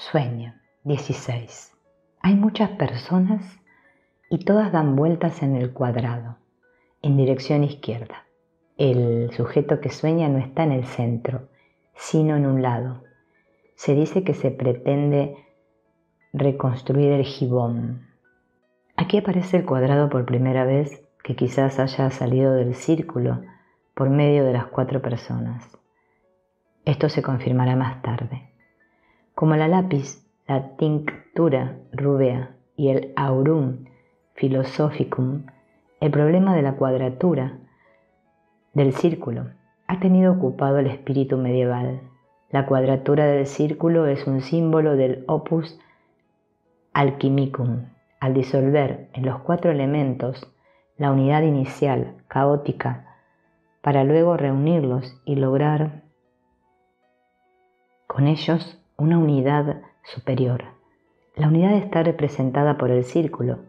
Sueño 16. Hay muchas personas y todas dan vueltas en el cuadrado, en dirección izquierda. El sujeto que sueña no está en el centro, sino en un lado. Se dice que se pretende reconstruir el gibón. Aquí aparece el cuadrado por primera vez que quizás haya salido del círculo por medio de las cuatro personas. Esto se confirmará más tarde. Como la lápiz, la tinctura rubea y el aurum philosophicum, el problema de la cuadratura del círculo ha tenido ocupado el espíritu medieval. La cuadratura del círculo es un símbolo del opus alchimicum. Al disolver en los cuatro elementos la unidad inicial, caótica, para luego reunirlos y lograr con ellos una unidad superior. La unidad está representada por el círculo,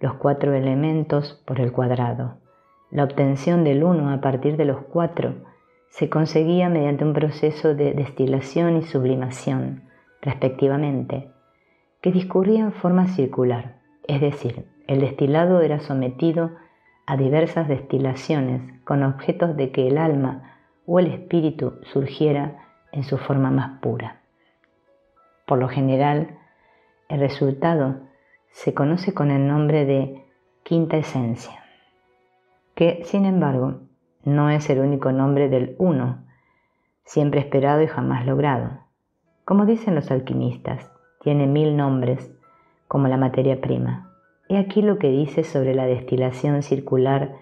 los cuatro elementos por el cuadrado. La obtención del uno a partir de los cuatro se conseguía mediante un proceso de destilación y sublimación, respectivamente, que discurría en forma circular, es decir, el destilado era sometido a diversas destilaciones con objetos de que el alma o el espíritu surgiera en su forma más pura. Por lo general, el resultado se conoce con el nombre de quinta esencia, que sin embargo no es el único nombre del uno, siempre esperado y jamás logrado. Como dicen los alquimistas, tiene mil nombres como la materia prima. He aquí lo que dice sobre la destilación circular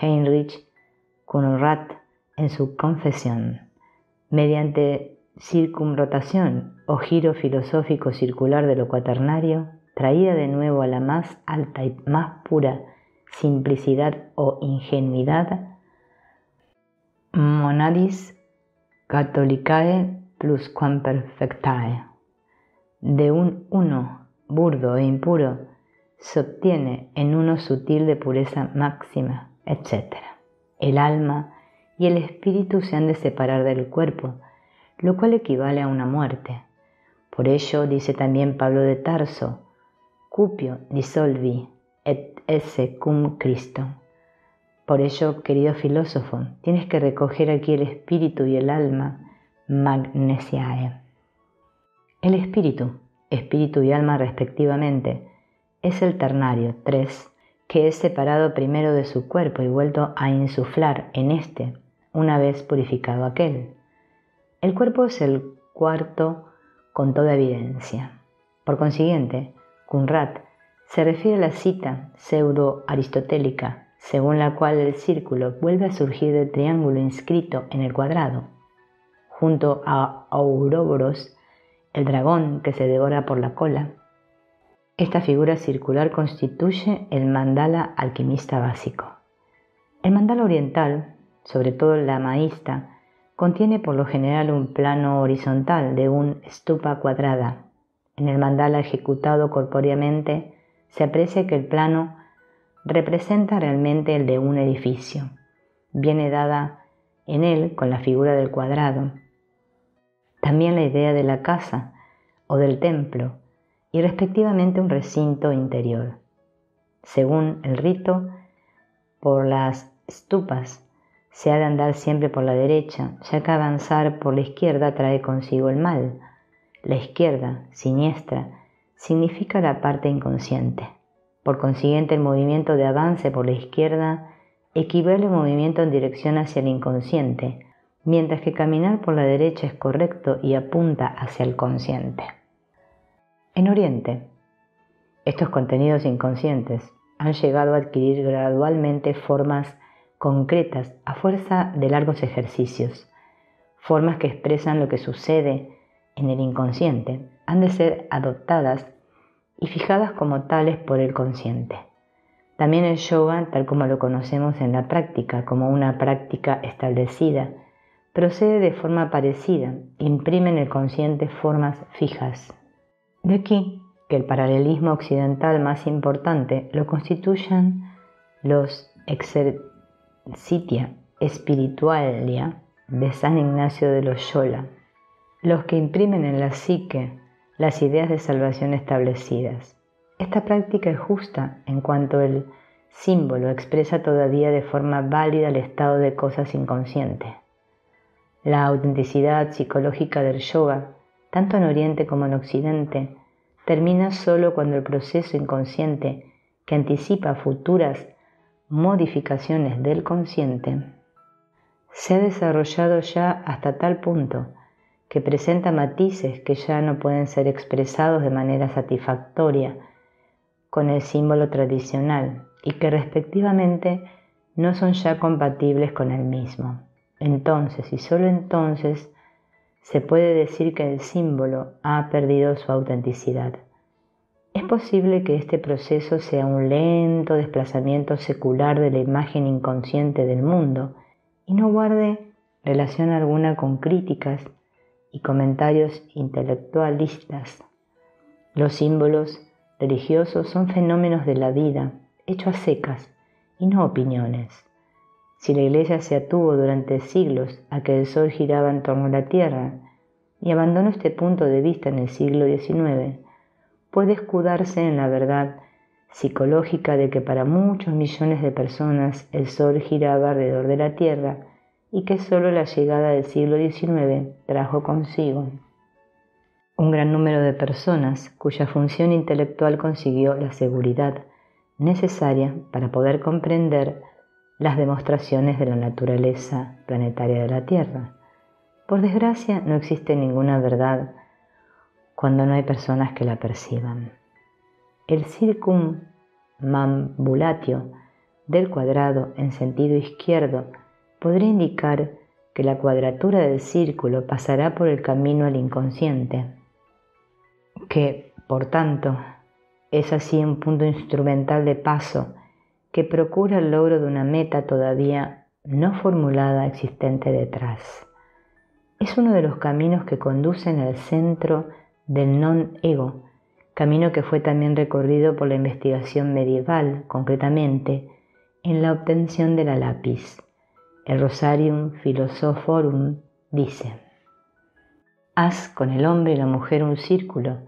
Heinrich Kunrat en su confesión mediante circunrotación o giro filosófico circular de lo cuaternario, traída de nuevo a la más alta y más pura simplicidad o ingenuidad, monadis catholicae plus quam perfectae. De un uno burdo e impuro se obtiene en uno sutil de pureza máxima, etc. El alma y el espíritu se han de separar del cuerpo, lo cual equivale a una muerte. Por ello dice también Pablo de Tarso, cupio dissolvi et esse cum Cristo. Por ello, querido filósofo, tienes que recoger aquí el espíritu y el alma magnesiae. El espíritu, espíritu y alma respectivamente, es el ternario 3, que es separado primero de su cuerpo y vuelto a insuflar en éste una vez purificado aquel. El cuerpo es el cuarto con toda evidencia. Por consiguiente, Kunrat se refiere a la cita pseudo-aristotélica, según la cual el círculo vuelve a surgir del triángulo inscrito en el cuadrado. Junto a Ouroboros, el dragón que se devora por la cola, esta figura circular constituye el mandala alquimista básico. El mandala oriental sobre todo la maísta, contiene por lo general un plano horizontal de un estupa cuadrada. En el mandala ejecutado corpóreamente se aprecia que el plano representa realmente el de un edificio. Viene dada en él con la figura del cuadrado. También la idea de la casa o del templo y respectivamente un recinto interior. Según el rito, por las estupas se ha de andar siempre por la derecha, ya que avanzar por la izquierda trae consigo el mal. La izquierda, siniestra, significa la parte inconsciente. Por consiguiente, el movimiento de avance por la izquierda equivale al movimiento en dirección hacia el inconsciente, mientras que caminar por la derecha es correcto y apunta hacia el consciente. En Oriente, estos contenidos inconscientes han llegado a adquirir gradualmente formas concretas a fuerza de largos ejercicios, formas que expresan lo que sucede en el inconsciente, han de ser adoptadas y fijadas como tales por el consciente. También el yoga, tal como lo conocemos en la práctica, como una práctica establecida, procede de forma parecida, imprime en el consciente formas fijas. De aquí que el paralelismo occidental más importante lo constituyan los Sitia Espiritualia de San Ignacio de Loyola, los que imprimen en la psique las ideas de salvación establecidas. Esta práctica es justa en cuanto el símbolo expresa todavía de forma válida el estado de cosas inconsciente. La autenticidad psicológica del yoga, tanto en Oriente como en Occidente, termina solo cuando el proceso inconsciente que anticipa futuras modificaciones del consciente se ha desarrollado ya hasta tal punto que presenta matices que ya no pueden ser expresados de manera satisfactoria con el símbolo tradicional y que respectivamente no son ya compatibles con el mismo. Entonces y solo entonces se puede decir que el símbolo ha perdido su autenticidad. Posible que este proceso sea un lento desplazamiento secular de la imagen inconsciente del mundo y no guarde relación alguna con críticas y comentarios intelectualistas. Los símbolos religiosos son fenómenos de la vida, hechos a secas y no opiniones. Si la Iglesia se atuvo durante siglos a que el Sol giraba en torno a la Tierra y abandonó este punto de vista en el siglo XIX, puede escudarse en la verdad psicológica de que para muchos millones de personas el Sol giraba alrededor de la Tierra y que solo la llegada del siglo XIX trajo consigo un gran número de personas cuya función intelectual consiguió la seguridad necesaria para poder comprender las demostraciones de la naturaleza planetaria de la Tierra. Por desgracia, no existe ninguna verdad cuando no hay personas que la perciban. El circumambulatio del cuadrado en sentido izquierdo podría indicar que la cuadratura del círculo pasará por el camino al inconsciente, que, por tanto, es así un punto instrumental de paso que procura el logro de una meta todavía no formulada existente detrás. Es uno de los caminos que conducen al centro del non-ego, camino que fue también recorrido por la investigación medieval, concretamente en la obtención de la lápiz. El Rosarium Philosophorum dice, Haz con el hombre y la mujer un círculo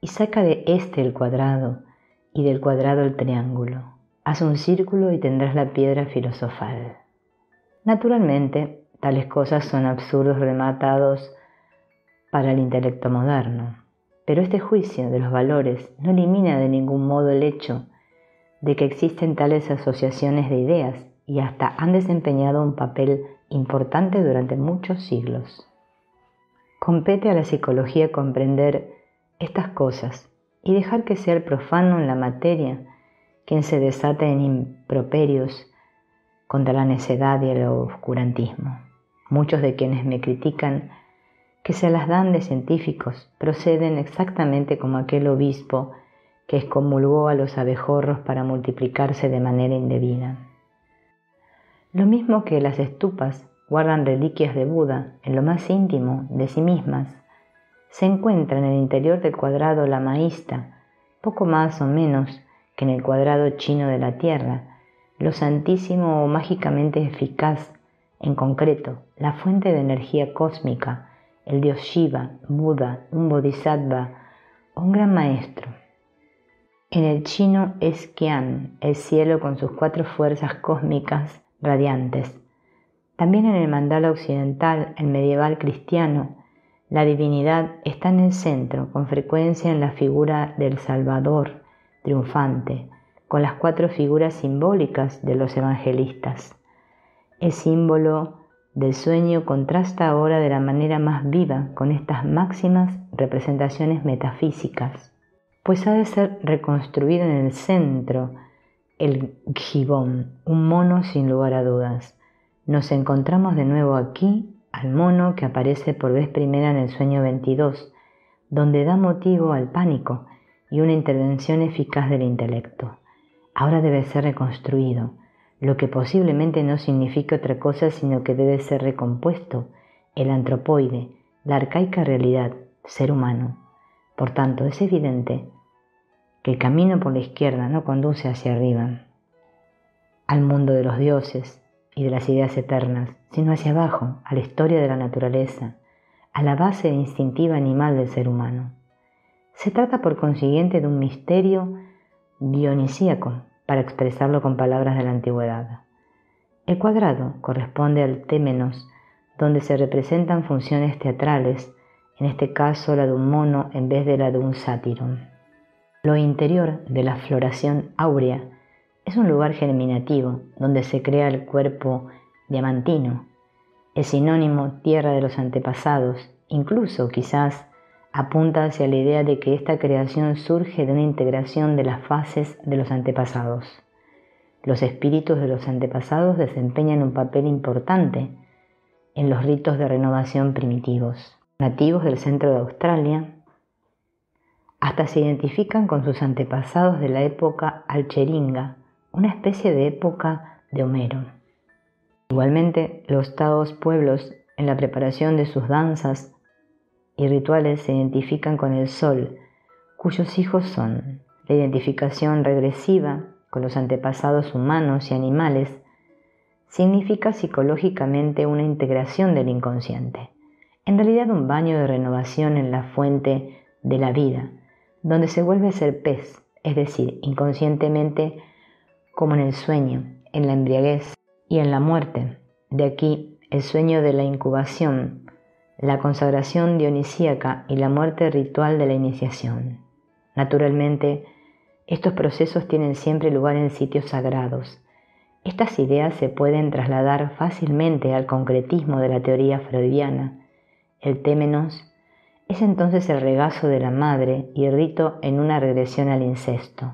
y saca de éste el cuadrado y del cuadrado el triángulo. Haz un círculo y tendrás la piedra filosofal. Naturalmente, tales cosas son absurdos rematados para el intelecto moderno, pero este juicio de los valores no elimina de ningún modo el hecho de que existen tales asociaciones de ideas y hasta han desempeñado un papel importante durante muchos siglos. Compete a la psicología comprender estas cosas y dejar que sea el profano en la materia quien se desate en improperios contra la necedad y el oscurantismo. Muchos de quienes me critican que se las dan de científicos proceden exactamente como aquel obispo que excomulgó a los abejorros para multiplicarse de manera indebida. Lo mismo que las estupas guardan reliquias de Buda en lo más íntimo de sí mismas, se encuentra en el interior del cuadrado lamaísta, poco más o menos que en el cuadrado chino de la Tierra, lo santísimo o mágicamente eficaz, en concreto, la fuente de energía cósmica, el dios Shiva, Buda, un bodhisattva un gran maestro. En el chino es Qian, el cielo con sus cuatro fuerzas cósmicas radiantes. También en el mandala occidental, el medieval cristiano, la divinidad está en el centro, con frecuencia en la figura del Salvador triunfante, con las cuatro figuras simbólicas de los evangelistas. El símbolo del sueño contrasta ahora de la manera más viva con estas máximas representaciones metafísicas, pues ha de ser reconstruido en el centro el gibón, un mono sin lugar a dudas. Nos encontramos de nuevo aquí al mono que aparece por vez primera en el sueño 22, donde da motivo al pánico y una intervención eficaz del intelecto. Ahora debe ser reconstruido, lo que posiblemente no signifique otra cosa sino que debe ser recompuesto, el antropoide, la arcaica realidad, ser humano. Por tanto, es evidente que el camino por la izquierda no conduce hacia arriba, al mundo de los dioses y de las ideas eternas, sino hacia abajo, a la historia de la naturaleza, a la base instintiva animal del ser humano. Se trata por consiguiente de un misterio dionisíaco, para expresarlo con palabras de la antigüedad. El cuadrado corresponde al témenos, donde se representan funciones teatrales, en este caso la de un mono en vez de la de un sátiro. Lo interior de la floración áurea es un lugar germinativo donde se crea el cuerpo diamantino. Es sinónimo tierra de los antepasados, incluso quizás apunta hacia la idea de que esta creación surge de una integración de las fases de los antepasados. Los espíritus de los antepasados desempeñan un papel importante en los ritos de renovación primitivos. Nativos del centro de Australia, hasta se identifican con sus antepasados de la época alcheringa, una especie de época de Homero. Igualmente, los taos pueblos en la preparación de sus danzas y rituales se identifican con el sol, cuyos hijos son la identificación regresiva con los antepasados humanos y animales, significa psicológicamente una integración del inconsciente, en realidad un baño de renovación en la fuente de la vida, donde se vuelve a ser pez, es decir, inconscientemente como en el sueño, en la embriaguez y en la muerte. De aquí el sueño de la incubación, la consagración dionisíaca y la muerte ritual de la iniciación. Naturalmente, estos procesos tienen siempre lugar en sitios sagrados. Estas ideas se pueden trasladar fácilmente al concretismo de la teoría freudiana. El témenos es entonces el regazo de la madre y el rito en una regresión al incesto.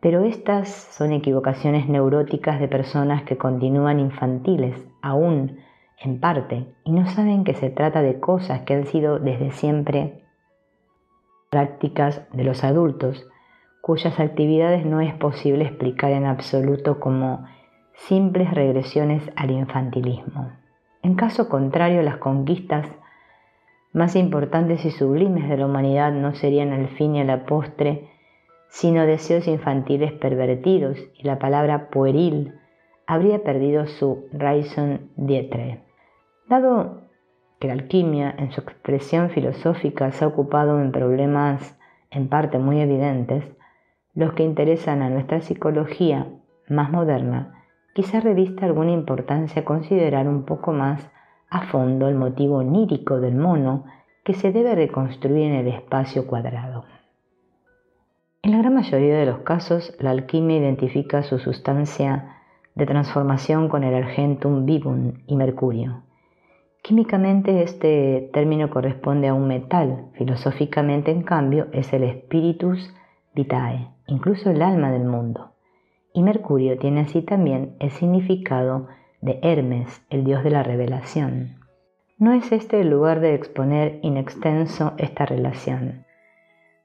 Pero estas son equivocaciones neuróticas de personas que continúan infantiles, aún en parte, y no saben que se trata de cosas que han sido desde siempre prácticas de los adultos, cuyas actividades no es posible explicar en absoluto como simples regresiones al infantilismo. En caso contrario, las conquistas más importantes y sublimes de la humanidad no serían al fin y a la postre, sino deseos infantiles pervertidos, y la palabra pueril habría perdido su raison d'être. Dado que la alquimia en su expresión filosófica se ha ocupado en problemas en parte muy evidentes, los que interesan a nuestra psicología más moderna, quizá revista alguna importancia considerar un poco más a fondo el motivo onírico del mono que se debe reconstruir en el espacio cuadrado. En la gran mayoría de los casos, la alquimia identifica su sustancia de transformación con el argentum vivum y mercurio. Químicamente este término corresponde a un metal, filosóficamente en cambio es el spiritus vitae, incluso el alma del mundo. Y Mercurio tiene así también el significado de Hermes, el dios de la revelación. No es este el lugar de exponer in extenso esta relación,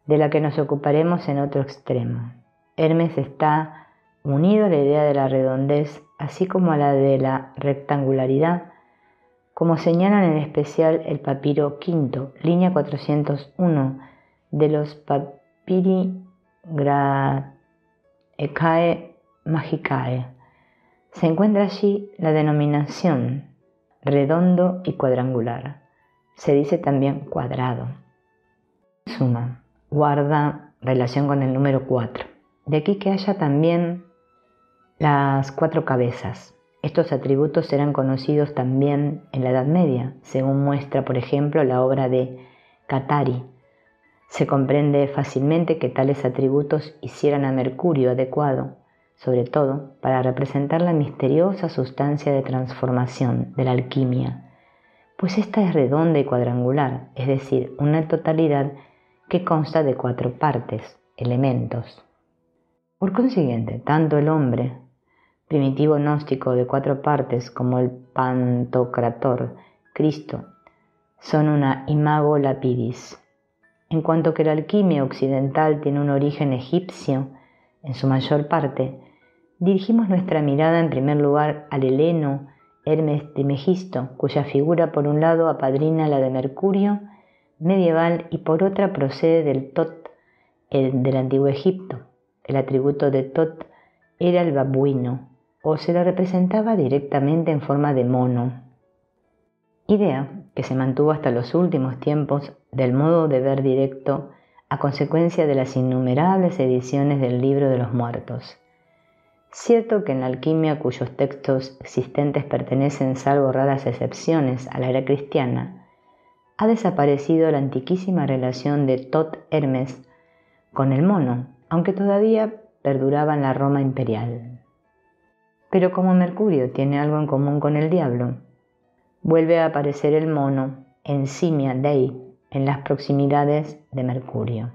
de la que nos ocuparemos en otro extremo. Hermes está unido a la idea de la redondez, así como a la de la rectangularidad, como señalan en especial el papiro quinto, línea 401 de los papiri graecae magicae. Se encuentra allí la denominación redondo y cuadrangular. Se dice también cuadrado. Suma, guarda relación con el número 4. De aquí que haya también las cuatro cabezas, estos atributos eran conocidos también en la Edad Media, según muestra, por ejemplo, la obra de Catari. Se comprende fácilmente que tales atributos hicieran a Mercurio adecuado, sobre todo para representar la misteriosa sustancia de transformación de la alquimia, pues esta es redonda y cuadrangular, es decir, una totalidad que consta de cuatro partes, elementos. Por consiguiente, tanto el hombre primitivo gnóstico de cuatro partes como el Pantocrator, Cristo, son una imago lapidis. En cuanto que la alquimia occidental tiene un origen egipcio, en su mayor parte, dirigimos nuestra mirada en primer lugar al heleno Hermes de Megisto, cuya figura por un lado apadrina la de Mercurio medieval y por otra procede del Tot, el del antiguo Egipto. El atributo de Tot era el babuino, o se la representaba directamente en forma de mono. Idea que se mantuvo hasta los últimos tiempos del modo de ver directo a consecuencia de las innumerables ediciones del libro de los muertos. Cierto que en la alquimia cuyos textos existentes pertenecen, salvo raras excepciones, a la era cristiana, ha desaparecido la antiquísima relación de Tot Hermes con el mono, aunque todavía perduraba en la Roma imperial. Pero como Mercurio tiene algo en común con el diablo, vuelve a aparecer el mono en Simia Dei, en las proximidades de Mercurio.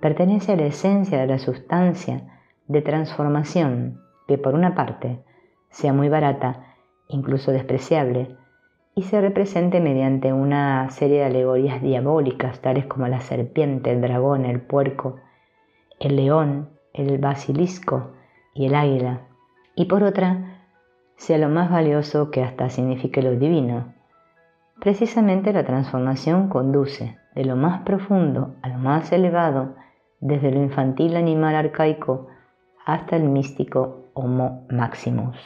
Pertenece a la esencia de la sustancia de transformación que por una parte sea muy barata, incluso despreciable, y se represente mediante una serie de alegorías diabólicas tales como la serpiente, el dragón, el puerco, el león, el basilisco y el águila, y por otra sea lo más valioso que hasta signifique lo divino. Precisamente la transformación conduce de lo más profundo a lo más elevado, desde lo infantil animal arcaico hasta el místico Homo Maximus.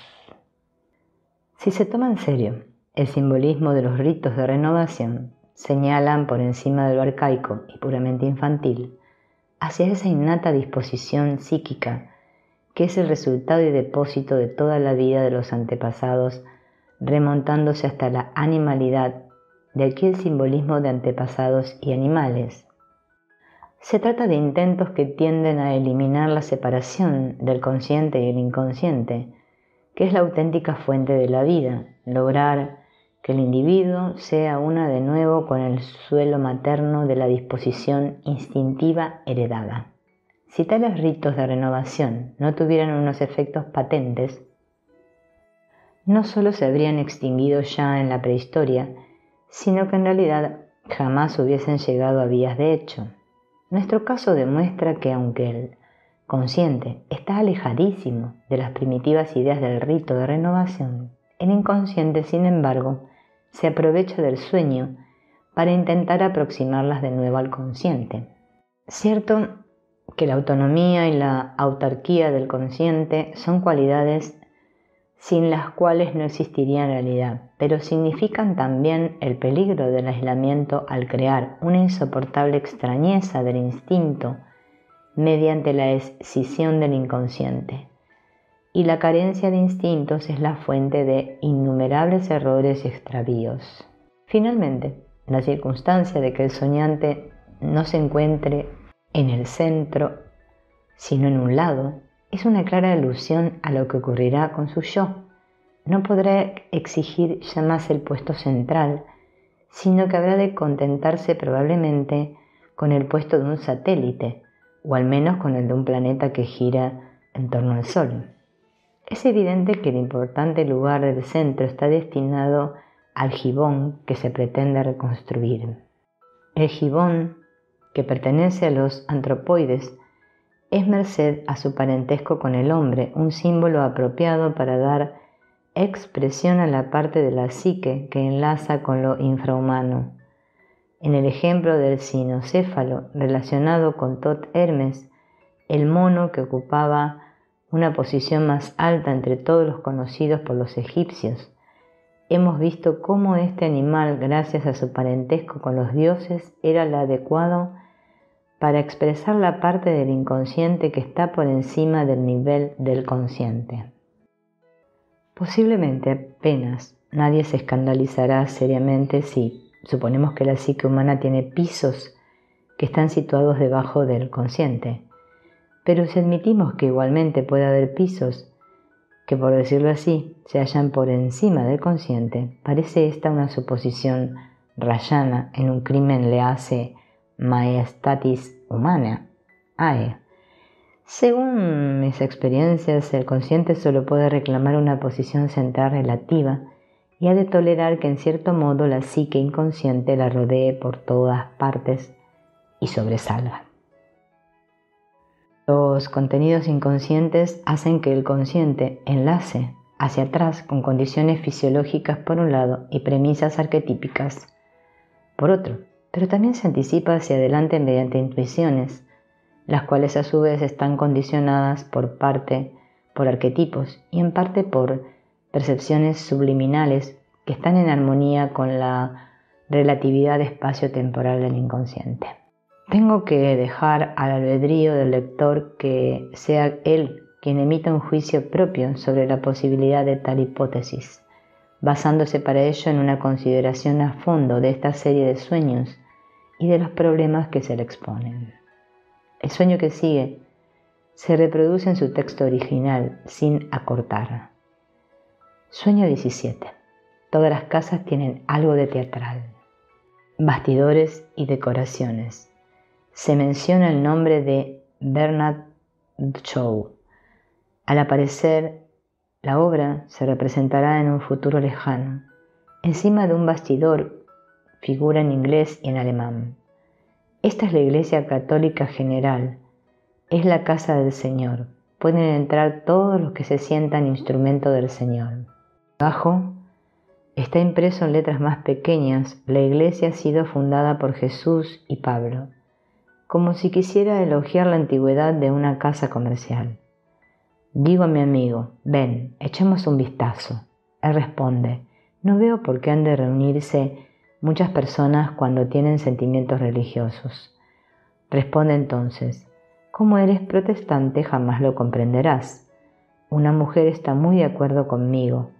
Si se toma en serio el simbolismo de los ritos de renovación, señalan por encima de lo arcaico y puramente infantil hacia esa innata disposición psíquica que es el resultado y depósito de toda la vida de los antepasados, remontándose hasta la animalidad, de aquí el simbolismo de antepasados y animales. Se trata de intentos que tienden a eliminar la separación del consciente y el inconsciente, que es la auténtica fuente de la vida, lograr que el individuo sea una de nuevo con el suelo materno de la disposición instintiva heredada. Si tales ritos de renovación no tuvieran unos efectos patentes, no solo se habrían extinguido ya en la prehistoria, sino que en realidad jamás hubiesen llegado a vías de hecho. Nuestro caso demuestra que aunque el consciente está alejadísimo de las primitivas ideas del rito de renovación, el inconsciente, sin embargo, se aprovecha del sueño para intentar aproximarlas de nuevo al consciente. Cierto que la autonomía y la autarquía del consciente son cualidades sin las cuales no existiría realidad, pero significan también el peligro del aislamiento al crear una insoportable extrañeza del instinto mediante la escisión del inconsciente y la carencia de instintos es la fuente de innumerables errores y extravíos. Finalmente, la circunstancia de que el soñante no se encuentre en el centro, sino en un lado, es una clara alusión a lo que ocurrirá con su yo. No podrá exigir ya más el puesto central, sino que habrá de contentarse probablemente con el puesto de un satélite, o al menos con el de un planeta que gira en torno al Sol. Es evidente que el importante lugar del centro está destinado al gibón que se pretende reconstruir. El gibón, que pertenece a los antropoides, es merced a su parentesco con el hombre, un símbolo apropiado para dar expresión a la parte de la psique que enlaza con lo infrahumano. En el ejemplo del sinocéfalo relacionado con Tot Hermes, el mono que ocupaba una posición más alta entre todos los conocidos por los egipcios. Hemos visto cómo este animal, gracias a su parentesco con los dioses, era el adecuado para expresar la parte del inconsciente que está por encima del nivel del consciente. Posiblemente apenas nadie se escandalizará seriamente si suponemos que la psique humana tiene pisos que están situados debajo del consciente. Pero si admitimos que igualmente puede haber pisos que, por decirlo así, se hallan por encima del consciente, parece esta una suposición rayana en un crimen le hace maestatis humana, AE. Según mis experiencias, el consciente solo puede reclamar una posición central relativa y ha de tolerar que en cierto modo la psique inconsciente la rodee por todas partes y sobresalga. Los contenidos inconscientes hacen que el consciente enlace hacia atrás con condiciones fisiológicas por un lado y premisas arquetípicas por otro, pero también se anticipa hacia adelante mediante intuiciones, las cuales a su vez están condicionadas por parte por arquetipos y en parte por percepciones subliminales que están en armonía con la relatividad espacio-temporal del inconsciente. Tengo que dejar al albedrío del lector que sea él quien emita un juicio propio sobre la posibilidad de tal hipótesis, basándose para ello en una consideración a fondo de esta serie de sueños y de los problemas que se le exponen. El sueño que sigue se reproduce en su texto original sin acortar. Sueño 17. Todas las casas tienen algo de teatral. Bastidores y decoraciones. Se menciona el nombre de Bernard Shaw. Al aparecer, la obra se representará en un futuro lejano. Encima de un bastidor figura en inglés y en alemán. Esta es la Iglesia Católica General. Es la casa del Señor. Pueden entrar todos los que se sientan instrumento del Señor. Abajo está impreso en letras más pequeñas, la iglesia ha sido fundada por Jesús y Pablo, como si quisiera elogiar la antigüedad de una casa comercial. Digo a mi amigo, ven, echemos un vistazo. Él responde, no veo por qué han de reunirse muchas personas cuando tienen sentimientos religiosos. Responde entonces, como eres protestante jamás lo comprenderás. Una mujer está muy de acuerdo conmigo.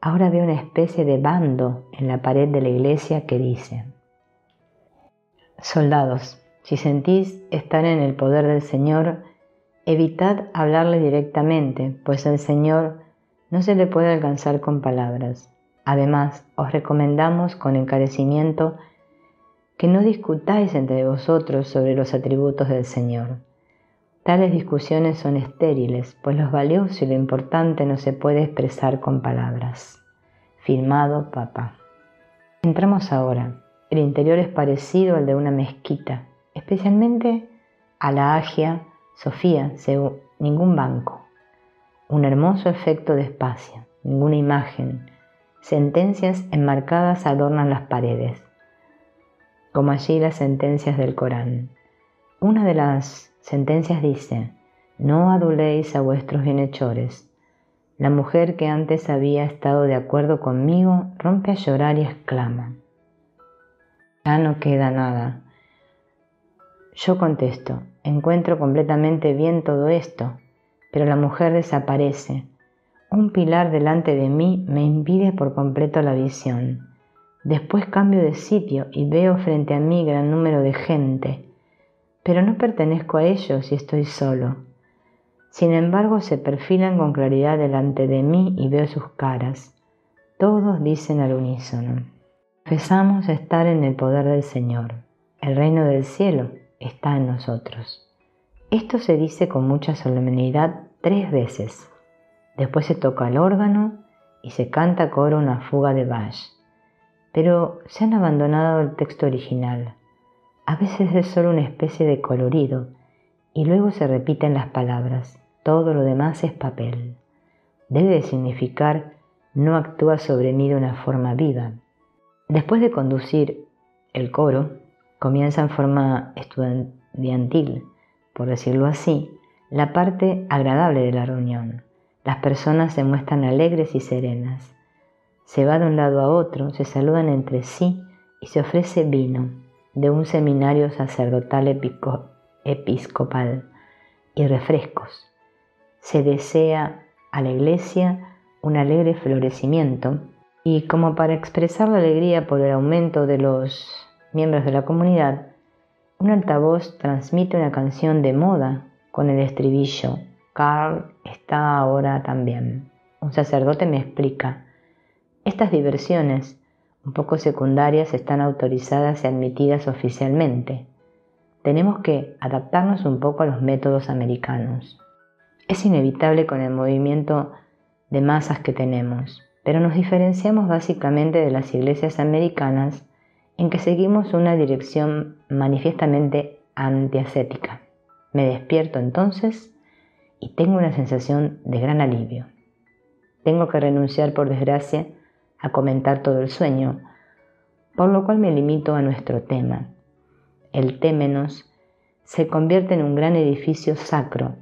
Ahora veo una especie de bando en la pared de la iglesia que dice, Soldados, si sentís estar en el poder del Señor, evitad hablarle directamente, pues al Señor no se le puede alcanzar con palabras. Además, os recomendamos con encarecimiento que no discutáis entre vosotros sobre los atributos del Señor. Tales discusiones son estériles, pues lo valioso y lo importante no se puede expresar con palabras. Firmado Papa. Entramos ahora. El interior es parecido al de una mezquita, especialmente a la Agia Sofía, según ningún banco. Un hermoso efecto de espacio, ninguna imagen, sentencias enmarcadas adornan las paredes, como allí las sentencias del Corán. Una de las sentencias dice, no aduléis a vuestros bienhechores. La mujer que antes había estado de acuerdo conmigo rompe a llorar y exclama, ya no queda nada. Yo contesto, encuentro completamente bien todo esto, pero la mujer desaparece un pilar delante de mí me impide por completo la visión. Después cambio de sitio y veo frente a mí gran número de gente, pero no pertenezco a ellos y estoy solo. Sin embargo, se perfilan con claridad delante de mí y veo sus caras. Todos dicen al unísono. Confesamos estar en el poder del Señor. El reino del cielo está en nosotros. Esto se dice con mucha solemnidad tres veces. Después se toca el órgano y se canta coro una fuga de Bach. Pero se han abandonado el texto original. A veces es solo una especie de colorido y luego se repiten las palabras. Todo lo demás es papel. Debe de significar no actúa sobre mí de una forma viva. Después de conducir el coro, comienza en forma estudiantil, por decirlo así, la parte agradable de la reunión las personas se muestran alegres y serenas. Se va de un lado a otro, se saludan entre sí y se ofrece vino de un seminario sacerdotal episcopal y refrescos. Se desea a la iglesia un alegre florecimiento y como para expresar la alegría por el aumento de los miembros de la comunidad, un altavoz transmite una canción de moda con el estribillo Carl está ahora también. Un sacerdote me explica, estas diversiones, un poco secundarias, están autorizadas y admitidas oficialmente. Tenemos que adaptarnos un poco a los métodos americanos. Es inevitable con el movimiento de masas que tenemos, pero nos diferenciamos básicamente de las iglesias americanas en que seguimos una dirección manifiestamente antiascética. Me despierto entonces y tengo una sensación de gran alivio. Tengo que renunciar, por desgracia, a comentar todo el sueño, por lo cual me limito a nuestro tema. El témenos se convierte en un gran edificio sacro,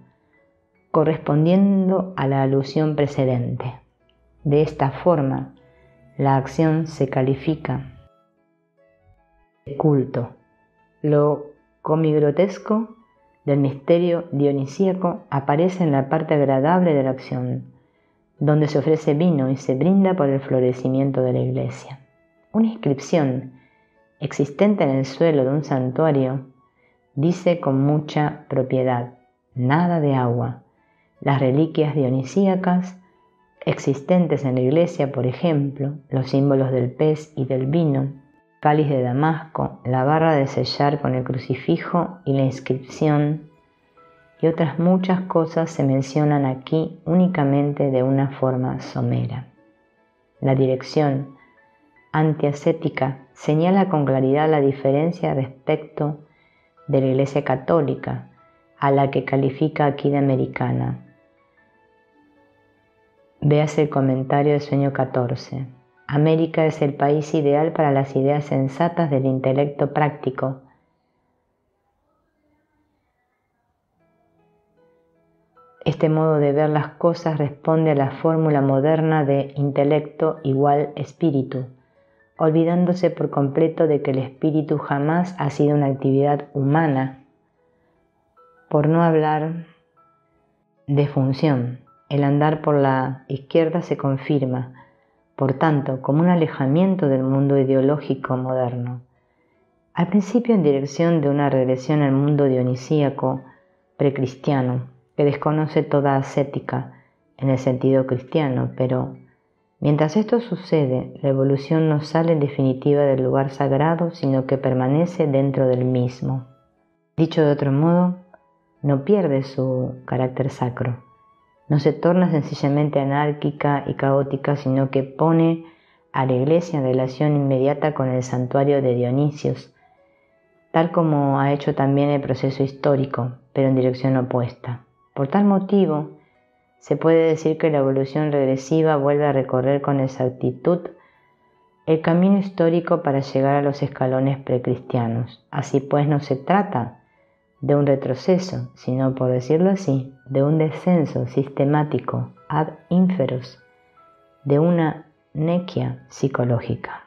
correspondiendo a la alusión precedente. De esta forma, la acción se califica de culto, lo comigrotesco del misterio dionisíaco aparece en la parte agradable de la acción, donde se ofrece vino y se brinda por el florecimiento de la iglesia. Una inscripción existente en el suelo de un santuario dice con mucha propiedad, nada de agua. Las reliquias dionisíacas existentes en la iglesia, por ejemplo, los símbolos del pez y del vino, cáliz de Damasco, la barra de sellar con el crucifijo y la inscripción, y otras muchas cosas se mencionan aquí únicamente de una forma somera. La dirección antiascética señala con claridad la diferencia respecto de la Iglesia Católica, a la que califica aquí de americana. Véase el comentario de sueño 14. América es el país ideal para las ideas sensatas del intelecto práctico. Este modo de ver las cosas responde a la fórmula moderna de intelecto igual espíritu, olvidándose por completo de que el espíritu jamás ha sido una actividad humana, por no hablar de función. El andar por la izquierda se confirma, por tanto, como un alejamiento del mundo ideológico moderno. Al principio en dirección de una regresión al mundo dionisíaco precristiano, que desconoce toda ascética en el sentido cristiano, pero mientras esto sucede, la evolución no sale en definitiva del lugar sagrado, sino que permanece dentro del mismo. Dicho de otro modo, no pierde su carácter sacro no se torna sencillamente anárquica y caótica, sino que pone a la iglesia en relación inmediata con el santuario de Dionisios, tal como ha hecho también el proceso histórico, pero en dirección opuesta. Por tal motivo, se puede decir que la evolución regresiva vuelve a recorrer con exactitud el camino histórico para llegar a los escalones precristianos. Así pues, no se trata de un retroceso, sino, por decirlo así, de un descenso sistemático ad inferos, de una nequia psicológica.